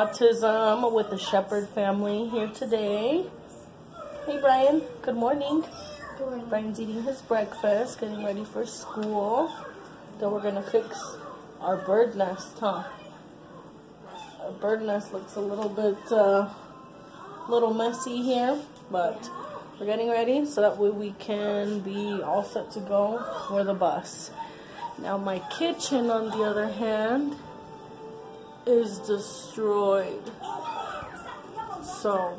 autism with the Shepherd family here today. Hey Brian, good morning. Good morning. Brian's eating his breakfast, getting ready for school. Then we're gonna fix our bird nest, huh? Our bird nest looks a little bit, uh, little messy here, but we're getting ready so that way we can be all set to go for the bus. Now my kitchen, on the other hand, is destroyed. So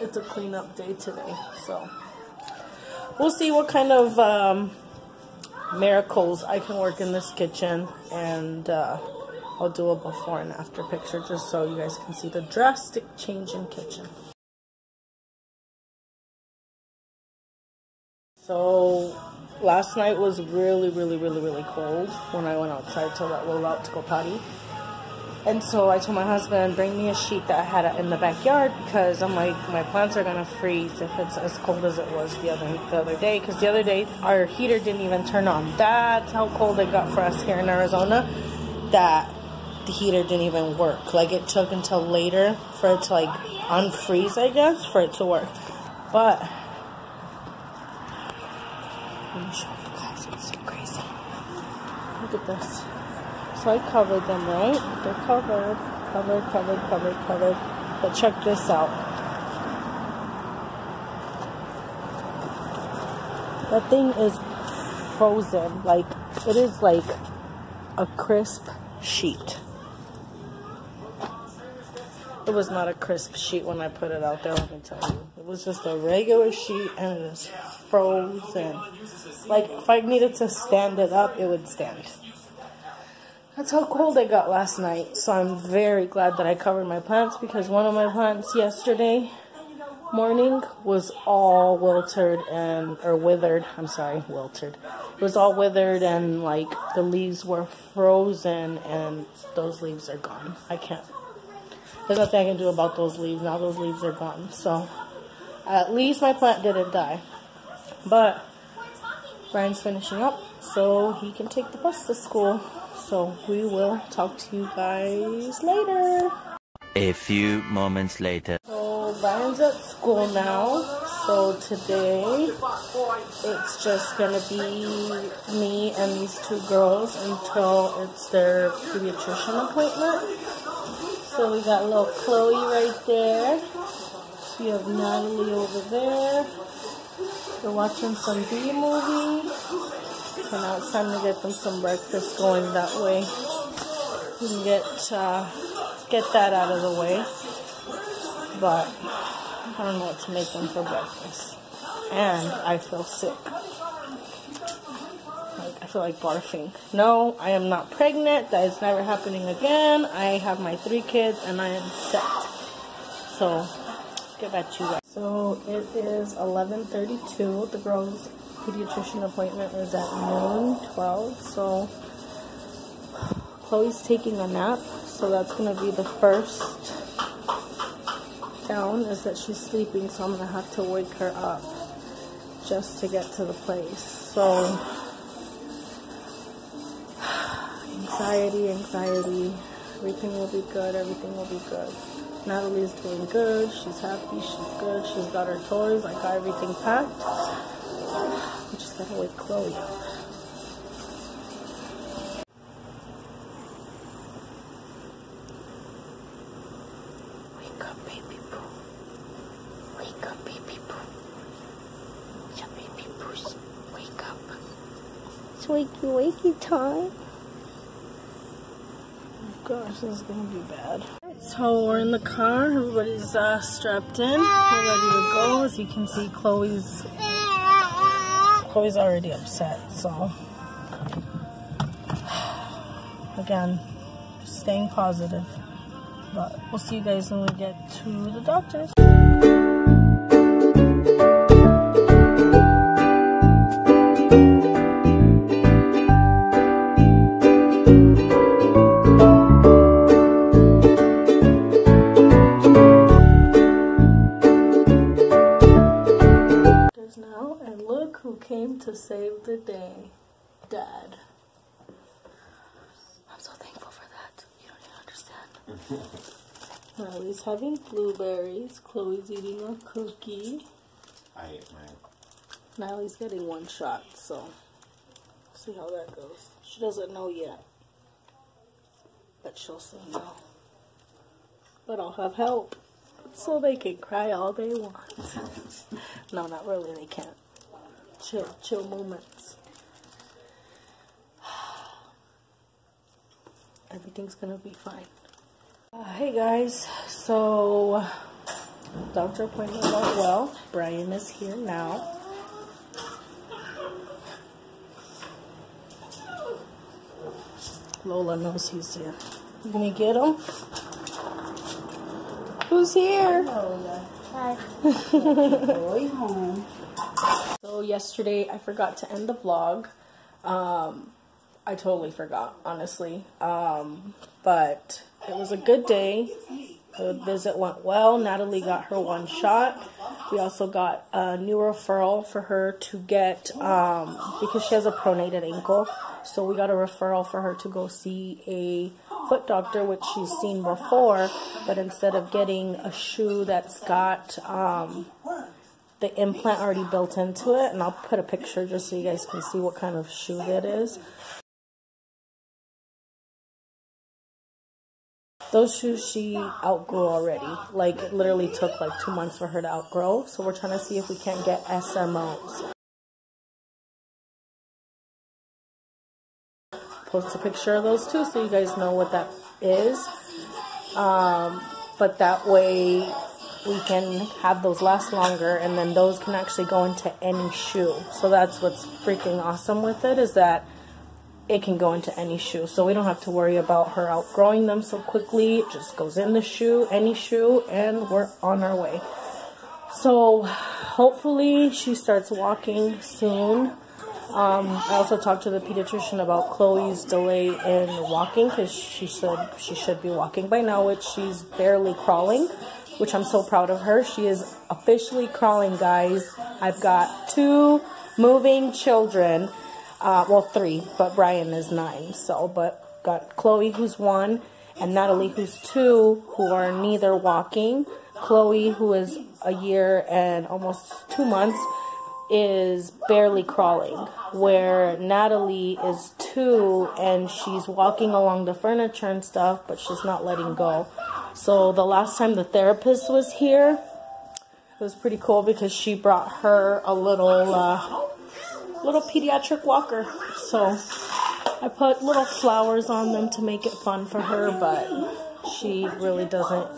it's a cleanup day today. So we'll see what kind of um, miracles I can work in this kitchen, and uh, I'll do a before and after picture just so you guys can see the drastic change in kitchen. So last night was really, really, really, really cold when I went outside to let Will out to go potty. And so I told my husband, bring me a sheet that I had in the backyard because I'm like, my plants are gonna freeze if it's as cold as it was the other the other day. Because the other day our heater didn't even turn on. That's how cold it got for us here in Arizona. That the heater didn't even work. Like it took until later for it to like unfreeze, I guess, for it to work. But let me show you guys. It's so crazy. Look at this. So I covered them, right? They're covered. Covered, covered, covered, covered. But check this out. That thing is frozen. Like, it is like a crisp sheet. It was not a crisp sheet when I put it out there, let me tell you. It was just a regular sheet and it is frozen. Like, if I needed to stand it up, it would stand. That's how cold it got last night. So I'm very glad that I covered my plants because one of my plants yesterday morning was all wilted and, or withered. I'm sorry, wilted. It was all withered and like the leaves were frozen and those leaves are gone. I can't there's nothing I can do about those leaves. Now those leaves are gone. So at least my plant didn't die. But Brian's finishing up so he can take the bus to school. So we will talk to you guys later. A few moments later. So Brian's at school now. So today it's just gonna be me and these two girls until it's their pediatrician appointment. So we got little Chloe right there. We have Natalie over there. They're watching some B movie. And now it's time to get them some breakfast going that way. We can get uh, get that out of the way. But I don't know what to make them for breakfast. And I feel sick. I feel like barfing. No, I am not pregnant. That is never happening again. I have my three kids and I am set. So, get back to you guys. So, it is 11.32. The girl's pediatrician appointment is at noon 12. So, Chloe's taking a nap. So, that's going to be the first down is that she's sleeping. So, I'm going to have to wake her up just to get to the place. So, anxiety, anxiety. Everything will be good. Everything will be good. Natalie's doing good. She's happy. She's good. She's got her toys. I got everything packed. We just gotta wake Chloe. Wake up, baby boo. Wake up, baby boo. Baby boos. Wake up. It's wakey wakey time oh, gosh, this is gonna be bad. So we're in the car, everybody's uh, strapped in, we're ready to go. As you can see, Chloe's Chloe's already upset, so again, staying positive. But we'll see you guys when we get to the doctor's. To save the day. Dad. I'm so thankful for that. You don't even understand. Riley's having blueberries. Chloe's eating a cookie. I ate mine. Niley's getting one shot, so see how that goes. She doesn't know yet, but she'll soon know. But I'll have help, so they can cry all they want. no, not really. They can't. Chill, chill moments. Everything's gonna be fine. Uh, hey guys, so doctor appointment went well. Brian is here now. Lola knows he's here. You gonna get him? Who's here? Hi. Going home. So yesterday I forgot to end the vlog. Um, I totally forgot, honestly. Um, but it was a good day. The visit went well. Natalie got her one shot. We also got a new referral for her to get, um, because she has a pronated ankle. So we got a referral for her to go see a foot doctor, which she's seen before. But instead of getting a shoe that's got, um, the implant already built into it, and I'll put a picture just so you guys can see what kind of shoe that is. Those shoes she outgrew already. Like, it literally took like two months for her to outgrow. So we're trying to see if we can't get SMOs. Post a picture of those too so you guys know what that is. Um, but that way we can have those last longer and then those can actually go into any shoe. So that's what's freaking awesome with it is that it can go into any shoe. So we don't have to worry about her outgrowing them so quickly. It just goes in the shoe, any shoe, and we're on our way. So hopefully she starts walking soon. Um, I also talked to the pediatrician about Chloe's delay in walking because she said she should be walking by now, which she's barely crawling, which I'm so proud of her. She is officially crawling, guys. I've got two moving children uh, well, three, but Brian is nine. So, but got Chloe who's one, and Natalie who's two, who are neither walking. Chloe, who is a year and almost two months, is barely crawling. Where Natalie is two and she's walking along the furniture and stuff, but she's not letting go. So the last time the therapist was here, it was pretty cool because she brought her a little. Uh, little pediatric walker. So I put little flowers on them to make it fun for her, but she really doesn't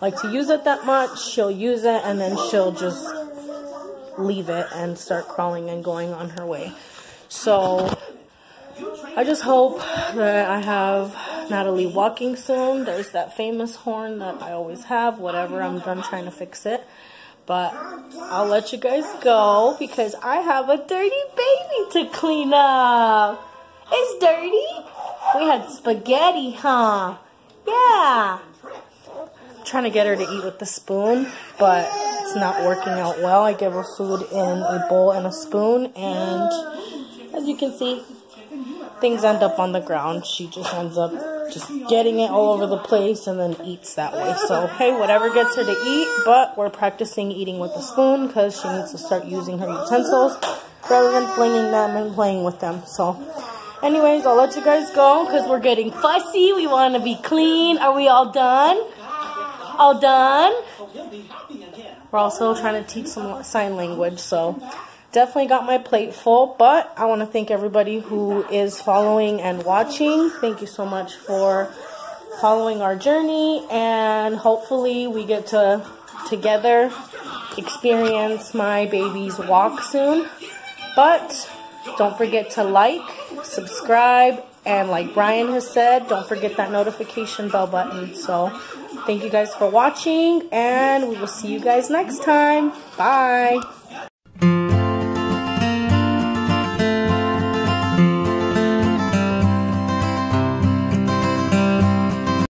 like to use it that much. She'll use it and then she'll just leave it and start crawling and going on her way. So I just hope that I have Natalie walking soon. There's that famous horn that I always have, whatever, I'm done trying to fix it. But I'll let you guys go because I have a dirty baby to clean up. It's dirty. We had spaghetti, huh? Yeah. I'm trying to get her to eat with the spoon, but it's not working out well. I give her food in a bowl and a spoon, and as you can see, things end up on the ground. She just ends up just getting it all over the place and then eats that way. So, hey, whatever gets her to eat, but we're practicing eating with a spoon because she needs to start using her utensils rather than flinging them and playing with them. So, anyways, I'll let you guys go because we're getting fussy. We want to be clean. Are we all done? All done? We're also trying to teach some sign language, so definitely got my plate full, but I want to thank everybody who is following and watching. Thank you so much for following our journey, and hopefully, we get to together experience my baby's walk soon. But don't forget to like, subscribe, and like Brian has said, don't forget that notification bell button. So, thank you guys for watching, and we will see you guys next time. Bye.